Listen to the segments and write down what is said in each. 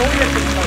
oh Holy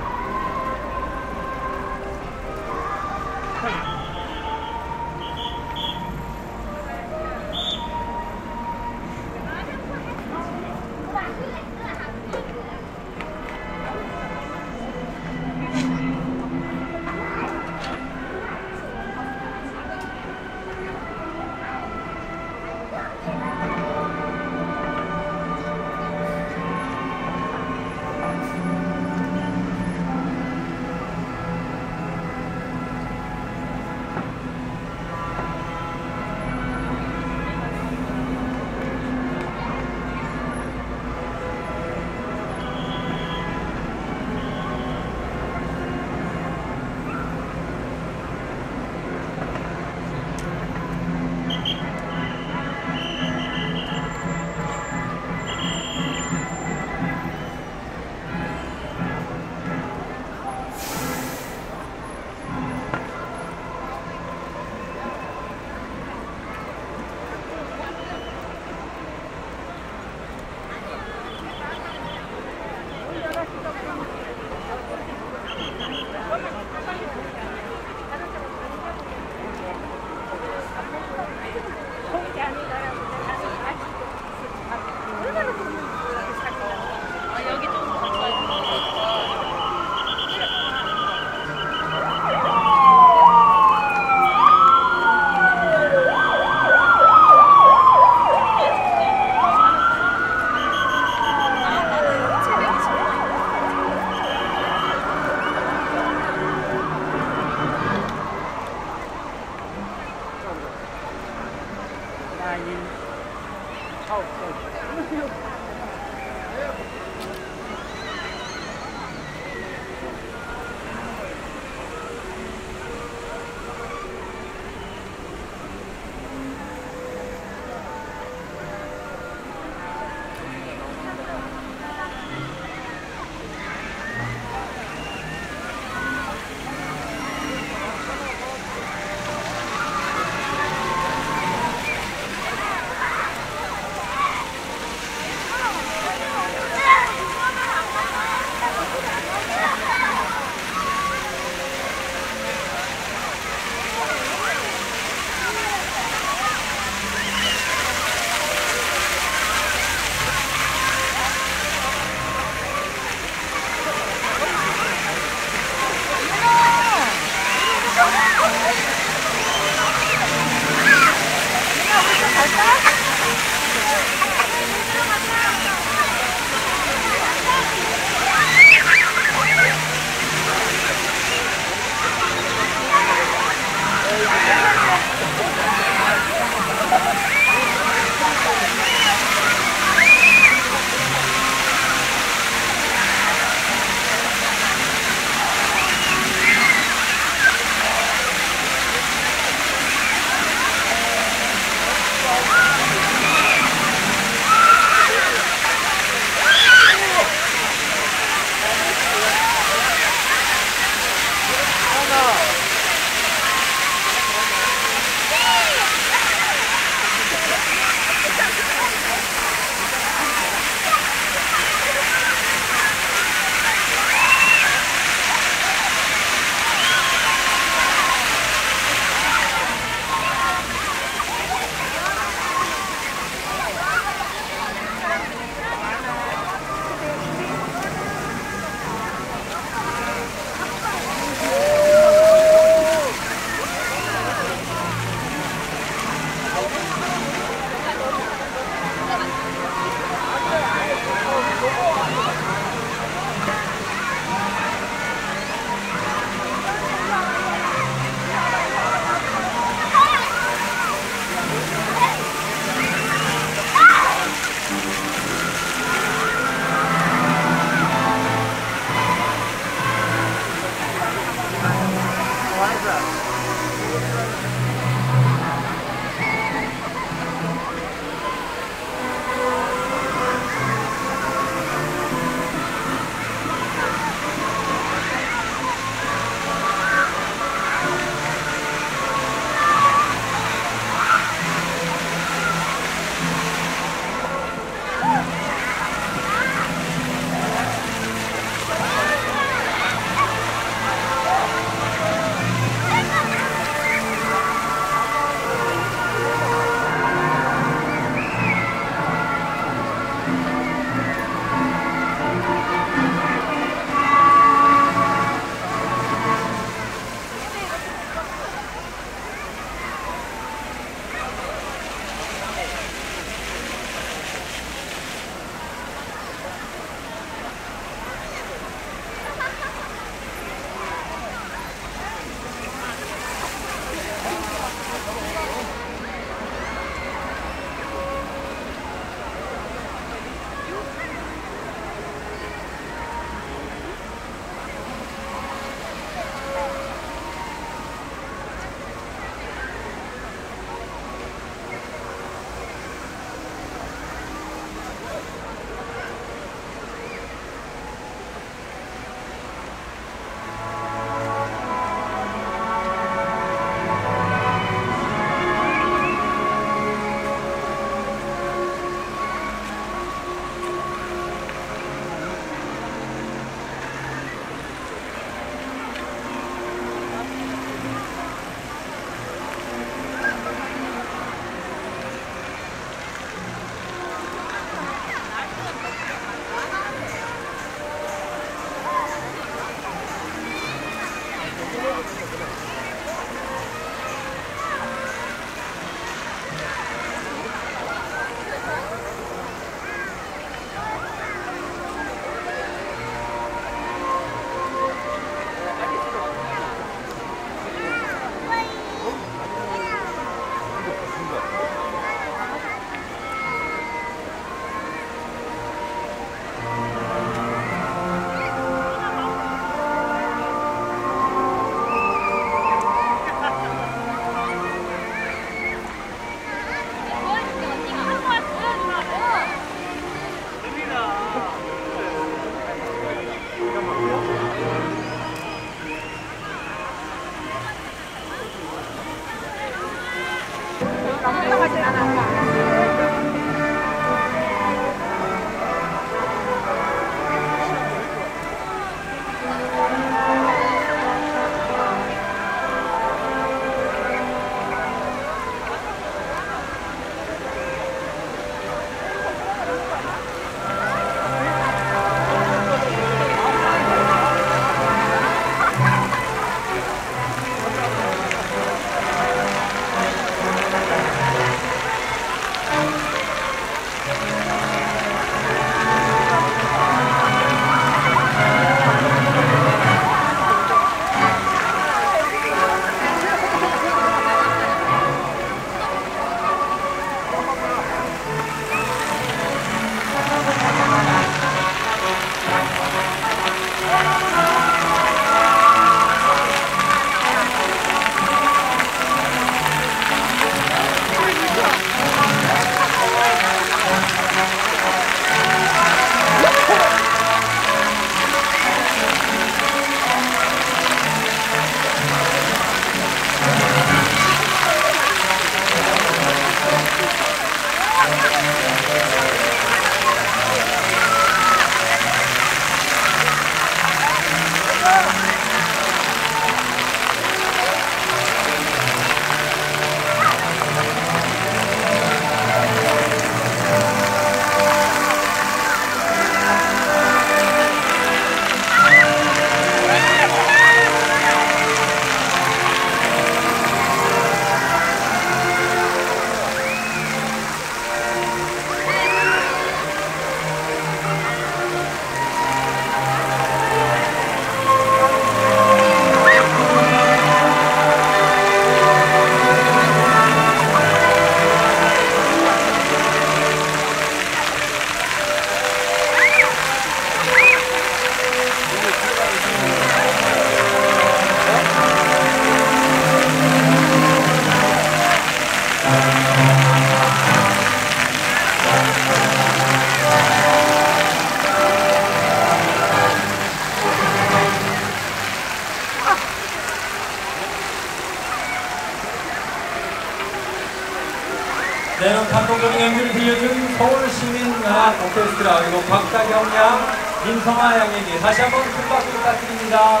민성아 양에게 다시 한번 큰 박수 부탁드립니다.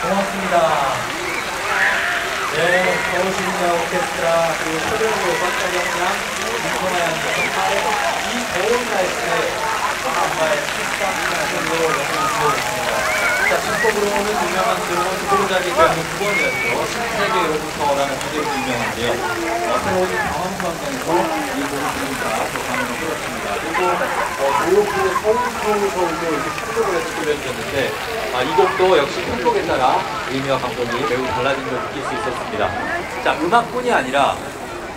고맙습니다. 네, 서울시민연합 오케스트라 그리고 초대로 박다경 양, 민성아 양에게 이 더운 날씨에 엄마의 식사하는 걸로 영상을 보여줬습니다. 자, 신곡으로는 유명한 드럼은 수도자기 때문에 두 번이었죠. 신세계로부터라는 주제로 유명한데요. 어, 새로운 경험광장에서 이 곡을 부르니까 또 감을 끌었습니다. 그리고 어, 노역으로 서울서울도 이렇게 편곡을 해서 들려주셨는데 아, 이 곡도 역시 편곡에 따라 의미와 감동이 매우 달라진 걸 느낄 수 있었습니다. 자, 음악뿐이 아니라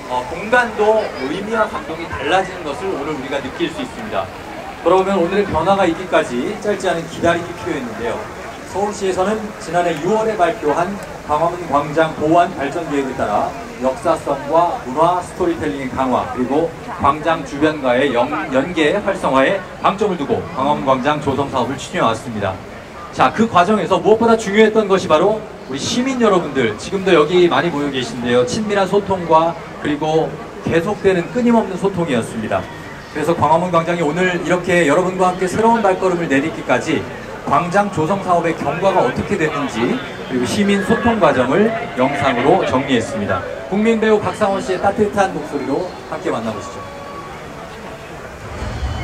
어, 공간도 의미와 감동이 달라지는 것을 오늘 우리가 느낄 수 있습니다. 그러면 오늘의 변화가 있기까지 짧지 않은 기다림이 필요했는데요. 서울시에서는 지난해 6월에 발표한 광화문 광장 보완 발전 계획에 따라 역사성과 문화 스토리텔링의 강화 그리고 광장 주변과의 연, 연계 활성화에 방점을 두고 광화문 광장 조성 사업을 추진해 왔습니다. 자, 그 과정에서 무엇보다 중요했던 것이 바로 우리 시민 여러분들 지금도 여기 많이 모여 계신데요. 친밀한 소통과 그리고 계속되는 끊임없는 소통이었습니다. 그래서 광화문 광장이 오늘 이렇게 여러분과 함께 새로운 발걸음을 내딛기까지 광장 조성 사업의 경과가 어떻게 됐는지 그리고 시민 소통 과정을 영상으로 정리했습니다. 국민 배우 박상원 씨의 따뜻한 목소리로 함께 만나보시죠.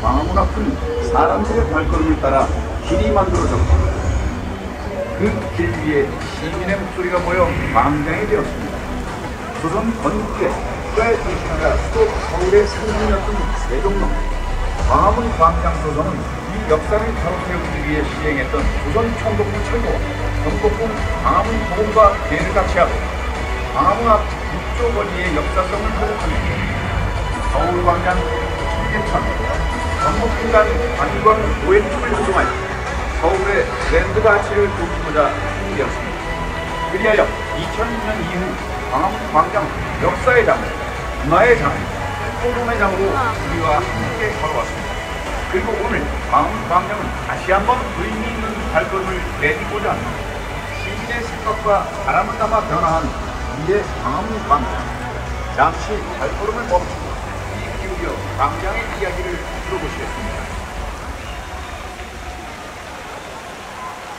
광화문 앞은 사람들의 발걸음을 따라 길이 만들어졌고 그 길 위에 시민의 목소리가 모여 광장이 되었습니다. 조선 건국의 국가의 중심하가 또 서울의 상징이었던 세종로 광화문 광장 조성은 역사를 바로세우기 위해 시행했던 조선 총독부 철도 경복궁 광화문 보험과 계를 같이 하고 광화문 앞 북쪽 거리의 역사성을 회복하며 서울광장, 청계천, 경복궁 간 관광 오행축을 조성하여 서울의 브랜드 가치를 높이고자 준비되었습니다. 그리하여 2006년 이후 광화문 광장 역사의 장을 문화의 장을 포럼의 장으로 우리와 함께 걸어왔습니다. 그리고 오늘 다음 광장은 다시 한번 의미 있는 발걸음을 내딛고자 합니다. 시민의 생각과 바람을 담아 변화한 미래 광화문 광장. 잠시 발걸음을 멈추고 귀 기울여 광장의 이야기를 들어보시겠습니다.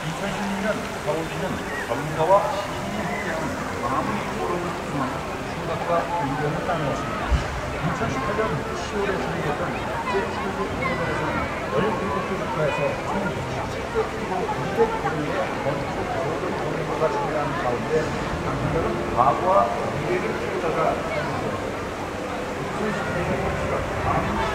2016년 서울시는 전문가와 시민이 함께하는 광화문 포럼을 구성하고 생각과 의견을 나누었습니다. 2018년 10월에 진행했던 제7부 공연에서는 17개 국가에서 그리고 200개의 건축 모든 전문가가 참여한 가운데 당신들은 과거와 미래를 키우다가 2018년 방금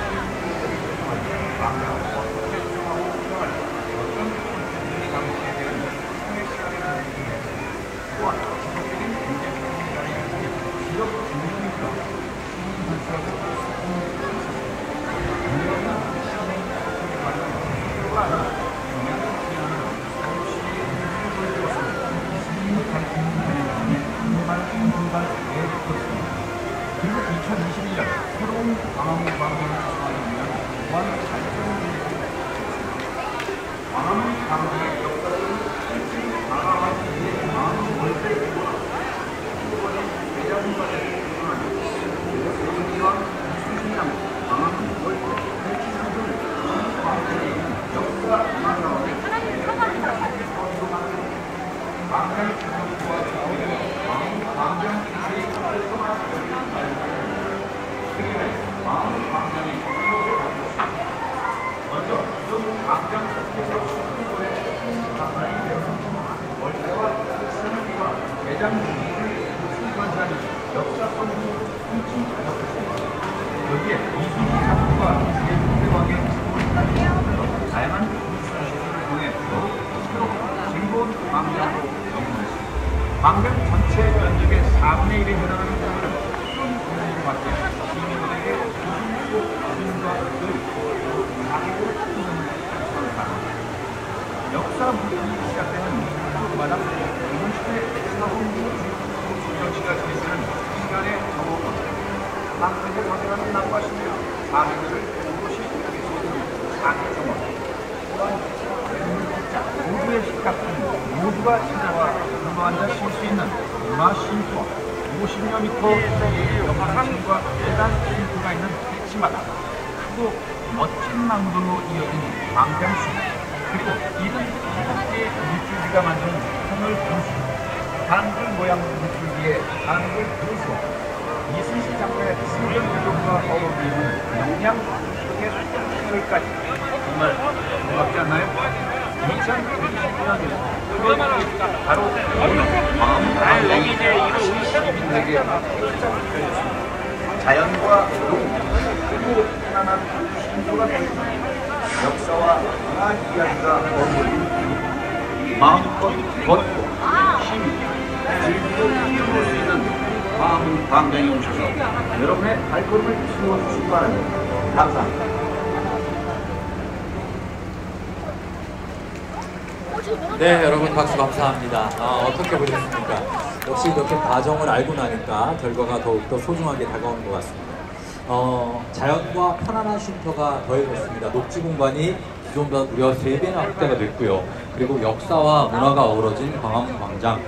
나무들로 이어진 광장수 그리고 이른 일곱 개의 물줄기가 만드는 하늘 분수 한글 모양 물줄기에 한글 분수. 이순신 장군의 승전 부족과 어울리는 영양 속의 소설까지. 정말 고맙지 않나요? 2020년에 바로 마음 강의 시민에게 자연과 동 그리고 편안한 역사와 문화 이야기가 어울린 마음껏 걷고 힘이 즐기고 뛰어볼 수 있는 마음 광장에 오셔서 여러분의 발걸음을 키워주시기 바랍니다. 감사합니다. 네, 여러분 박수 감사합니다. 아, 어떻게 보셨습니까? 역시 이렇게 과정을 알고 나니까 결과가 더욱더 소중하게 다가오는 것 같습니다. 어, 자연과 편안한 쉼터가 더해졌습니다. 녹지 공간이 기존보다 무려 3배나 확대가 됐고요. 그리고 역사와 문화가 어우러진 광화문 광장.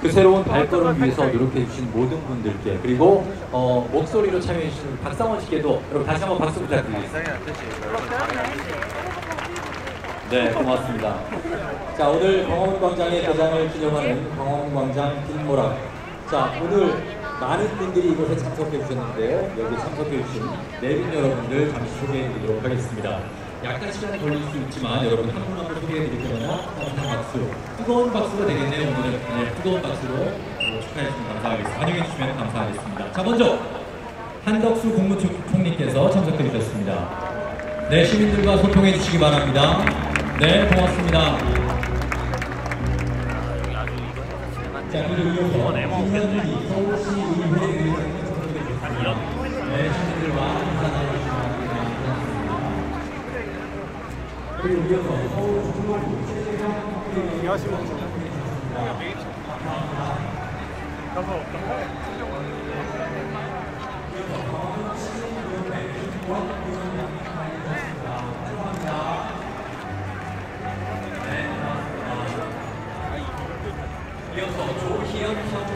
그 새로운 발걸음 위해서 노력해 주신 모든 분들께 그리고 어, 목소리로 참여해 주신 박상원 씨께도 여러분 다시 한번 박수 부탁드리겠습니다. 네, 고맙습니다. 자, 오늘 광화문 광장의 개장을 기념하는 광화문 광장 빈모락. 자, 오늘 많은 분들이 이곳에 참석해 주셨는데요. 여기 참석해 주신 내빈 여러분들 잠시 소개해 드리도록 하겠습니다. 약간 시간이 걸릴 수 있지만 여러분 한 분 한 분 소개해 드릴 때마다 따뜻한 박수, 뜨거운 박수가 되겠네요. 오늘은 네, 뜨거운 박수로 어, 축하해 주시면 감사하겠습니다. 환영해 주시면 감사하겠습니다. 자, 먼저 한덕수 국무총리께서 참석해 주셨습니다. 네, 시민들과 소통해 주시기 바랍니다. 네, 고맙습니다. 네. 그리고 이어서 서울 중앙구 최재형 이어서 조희연 서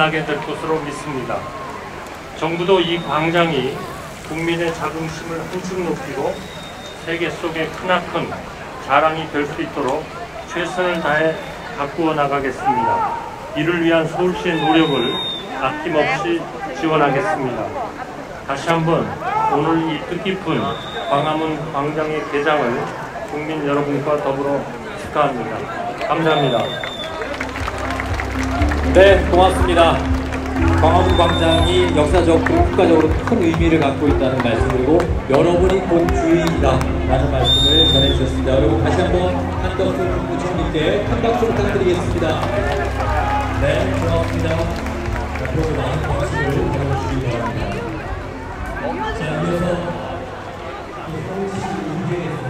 나게 될 것으로 믿습니다. 정부도 이 광장이 국민의 자긍심을 한층 높이고 세계 속의 크나큰 자랑이 될 수 있도록 최선을 다해 가꾸어 나가겠습니다. 이를 위한 서울시의 노력을 아낌없이 지원하겠습니다. 다시 한번 오늘 이 뜻깊은 광화문 광장의 개장을 국민 여러분과 더불어 축하합니다. 감사합니다. 네, 고맙습니다. 광화문 광장이 역사적 국가적으로 큰 의미를 갖고 있다는 말씀 그리고 여러분이 공주인이다라는 말씀을 전해주셨습니다. 여러분 다시 한번 한덕수 부총리께 큰 박수 부탁드리겠습니다. 네, 고맙습니다. 앞으로도 많은 박수를 보내주시기 바랍니다. 자, 이어서 이 서울시 의회에서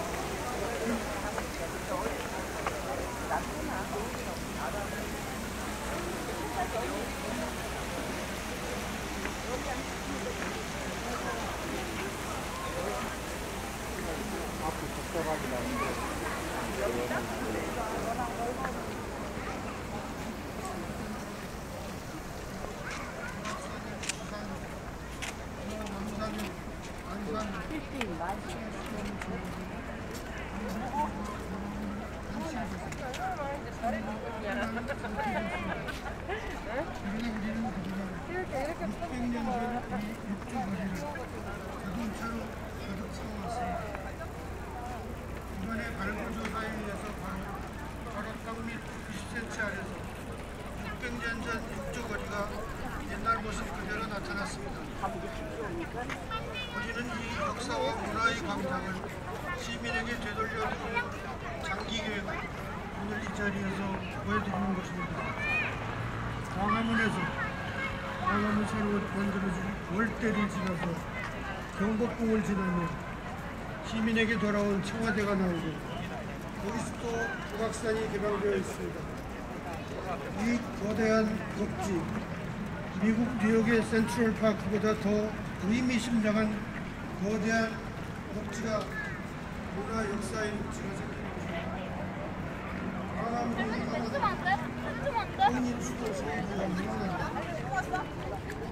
자동차로 가득 채워왔습니다. 이번에 발굴 조사에 의해서 바로 바람방 및 90cm 아래서 600년 전 육조거리가 옛날 모습 그대로 나타났습니다. 우리는 이 역사와 문화의 광장을 시민에게 되돌려드리는 장기 계획을 오늘 이 자리에서 보여드리는 것입니다. 광화문에서 광화문 새로 만들어진 월대를 지나서 경복궁을 지나며 시민에게 돌아온 청와대가 나오고 여기서 또 북악산이 개방되어 있습니다. 이 거대한 녹지, 미국 뉴욕의 센트럴 파크보다 더 의미심장한 거대한 녹지가 문화 역사의 녹지가 생깁니다.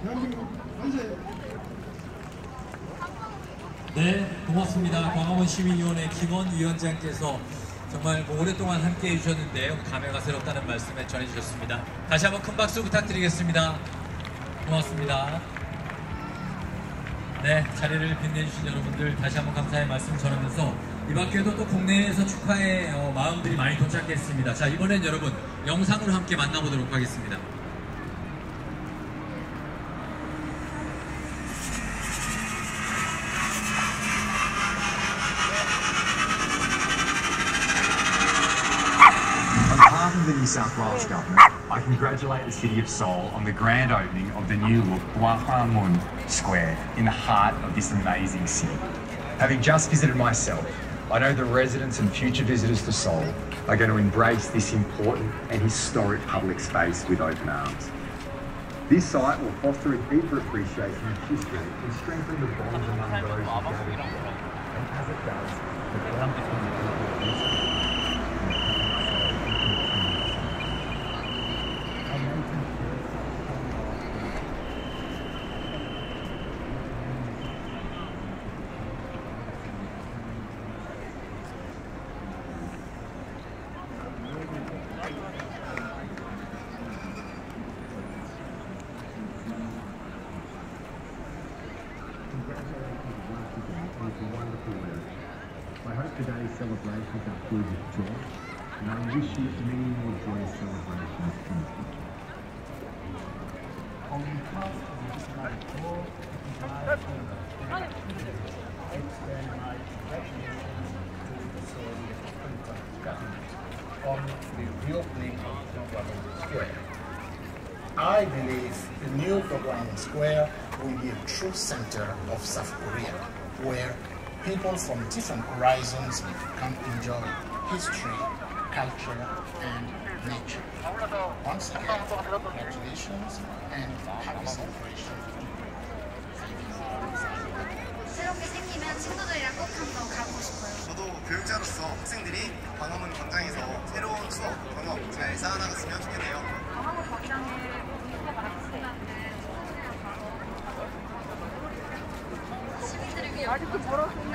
대한민국 만세! 네, 고맙습니다. 광화문 시민위원회 김원 위원장께서 정말 뭐 오랫동안 함께 해 주셨는데 오늘 감회가 새롭다는 말씀을 전해주셨습니다. 다시 한번 큰 박수 부탁드리겠습니다. 고맙습니다. 네, 자리를 빛내주신 여러분들 다시 한번 감사의 말씀 전하면서 이 밖에도 또 국내에서 축하의 어, 마음들이 많이 도착했습니다. 자, 이번엔 여러분 영상으로 함께 만나보도록 하겠습니다. South Wales Government, I congratulate the City of Seoul on the grand opening of the new look Square in the heart of this amazing city. Having just visited myself, I know the residents and future visitors to Seoul are going to embrace this important and historic public space with open arms. This site will foster a deeper appreciation of history and strengthen the bonds among those who. And as it does, the bond today's celebrations are filled with joy, and I wish you many more joyous celebrations in the future. On the reopening of Programming Square. I believe the new Programming Square will be a true center of South Korea, where people from different horizons can enjoy history, culture, and nature. Once again, congratulations and happy celebration. 새롭게 생기면 친구들이랑 꼭 한번 가보고 싶어요. 저도 교육자로서 학생들이 광화문 광장에서 새로운 수업, 경험 잘 쌓아나갔으면 좋겠네요. 광화문 광장에 위해 아직도 멀었으니까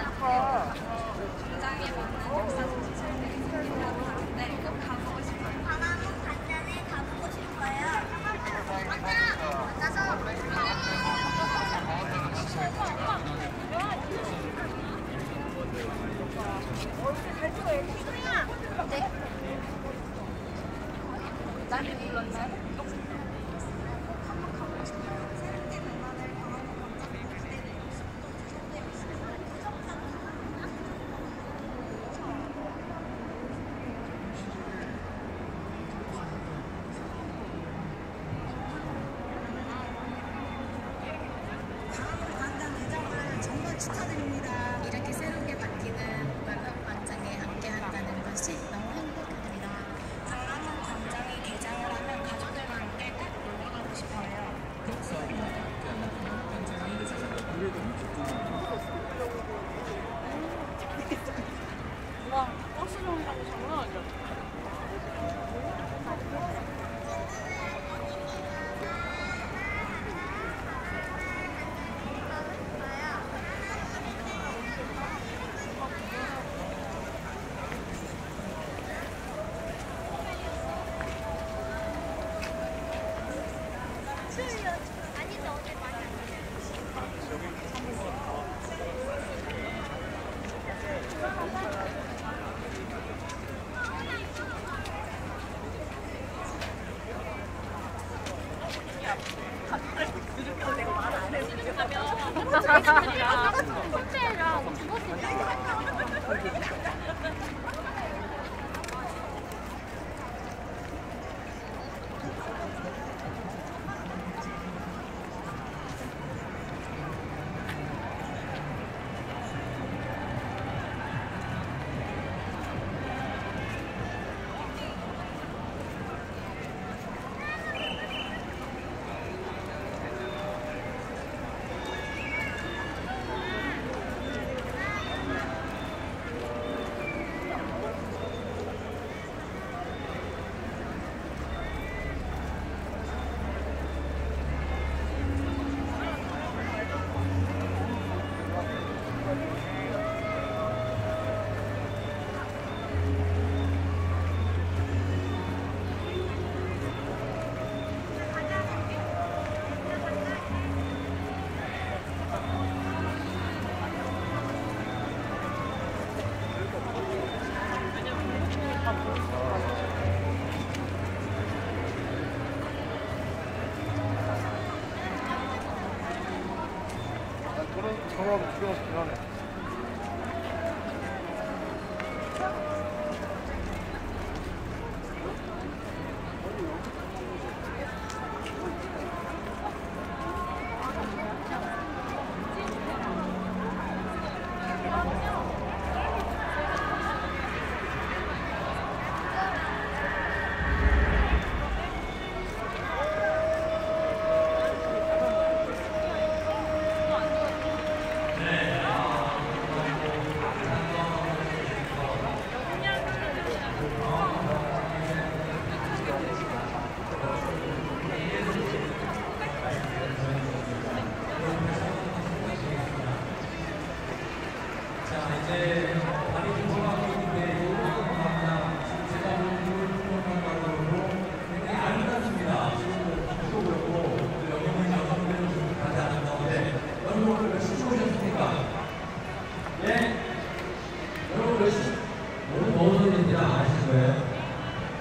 전화하고 구경시키긴 하네.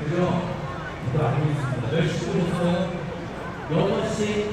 그죠? 또 알고 있습니다. 몇 시고 오셨어요? 6시,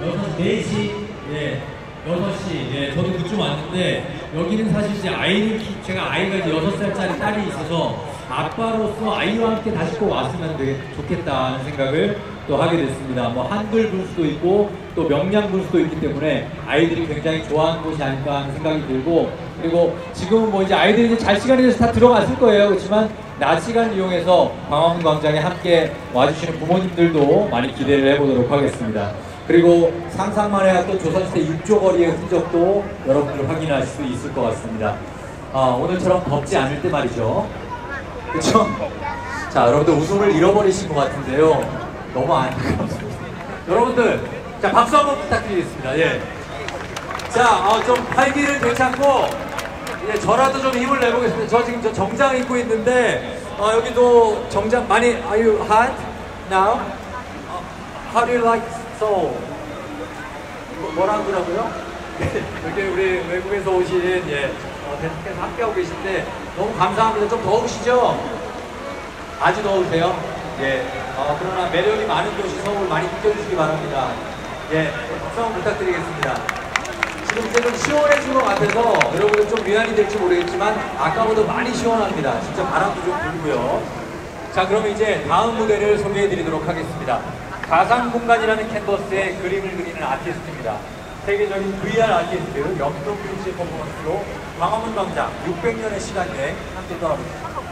6, 4시, 예, 6시, 예, 저도 그쯤 왔는데, 여기는 사실 이제 아이를, 키- 제가 아이가 이제 6살짜리 딸이 있어서, 아빠로서 아이와 함께 다시 꼭 왔으면 되게 좋겠다는 생각을 또 하게 됐습니다. 뭐 한글 분수도 있고 또 명량 분수도 있기 때문에 아이들이 굉장히 좋아하는 곳이 아닐까 하는 생각이 들고 그리고 지금은 뭐 이제 아이들이 이제 잘 시간이 돼서 다 들어갔을 거예요. 그렇지만 낮 시간 이용해서 광화문 광장에 함께 와주시는 부모님들도 많이 기대를 해보도록 하겠습니다. 그리고 상상만 해야 또 조선시대 육조거리의 흔적도 여러분들 확인할 수 있을 것 같습니다. 아, 오늘처럼 덥지 않을 때 말이죠. 그쵸? 자, 여러분들 웃음을 잃어버리신 것 같은데요. 너무 안타깝습니다. 여러분들, 자, 박수 한번 부탁드리겠습니다. 예. 자, 어, 좀 활기를 되찾고, 예, 저라도 좀 힘을 내보겠습니다. 저 지금 저 정장 입고 있는데, 어, 여기도 정장 많이, are you hot now? 어, how do you like so? 뭐, 뭐라 그러고요? 이렇게 우리 외국에서 오신 예, 어, 대통께서 함께하고 계신데 너무 감사합니다. 좀 더우시죠? 아주 더우세요? 예. 어, 그러나 매력이 많은 도시 서울 많이 느껴주시기 바랍니다. 예. 한번 부탁드리겠습니다. 지금 좀 시원해진 것 같아서 여러분들 좀 위안이 될지 모르겠지만 아까보다 많이 시원합니다. 진짜 바람도 좀 불고요. 자, 그럼 이제 다음 무대를 소개해 드리도록 하겠습니다. 가상 공간이라는 캔버스에 그림을 그리는 아티스트입니다. 세계적인 VR 아티스트 염동균 씨의 퍼포먼스로 광화문 광장 600년의 시간 여행 함께 떠나보겠습니다.